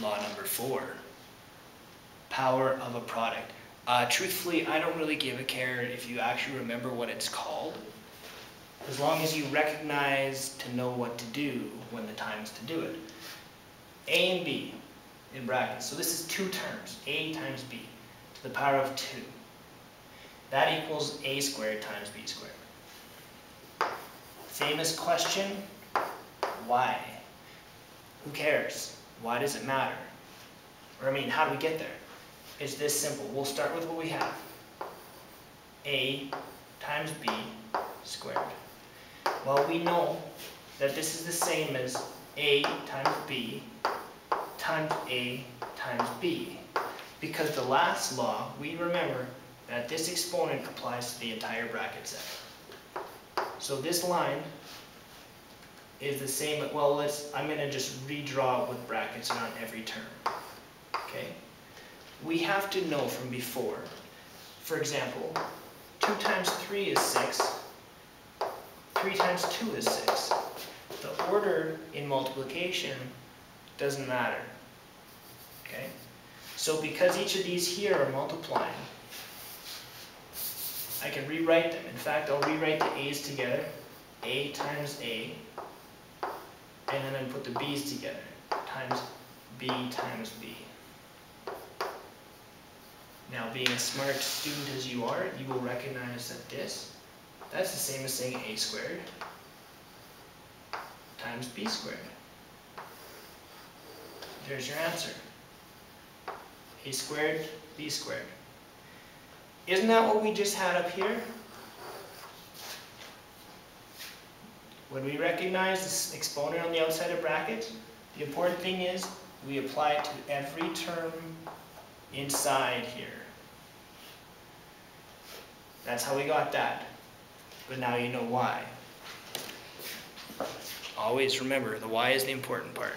Law number four, power of a product. Uh, truthfully, I don't really give a care if you actually remember what it's called, as long as you recognize to know what to do when the time's to do it. A and B in brackets. So this is two terms, A times B to the power of 2. That equals A squared times B squared. Famous question, why? Who cares? Why does it matter? Or I mean, how do we get there? It's this simple. We'll start with what we have. A times B squared. Well, we know that this is the same as A times B times A times B. Because the last law, we remember that this exponent applies to the entire bracket set. So this line is the same, well, let's, I'm going to just redraw it with brackets around every term. Okay? We have to know from before, for example, 2 times 3 is 6, 3 times 2 is 6. The order in multiplication doesn't matter. Okay? So because each of these here are multiplying, I can rewrite them. In fact, I'll rewrite the a's together, a times a, and then put the b's together, times b times b. Now, being a smart student as you are, you will recognize that this, that's the same as saying a squared times b squared. There's your answer. a squared, b squared. Isn't that what we just had up here? When we recognize this exponent on the outside of brackets, the important thing is we apply it to every term inside here. That's how we got that. But now you know why. Always remember, the why is the important part.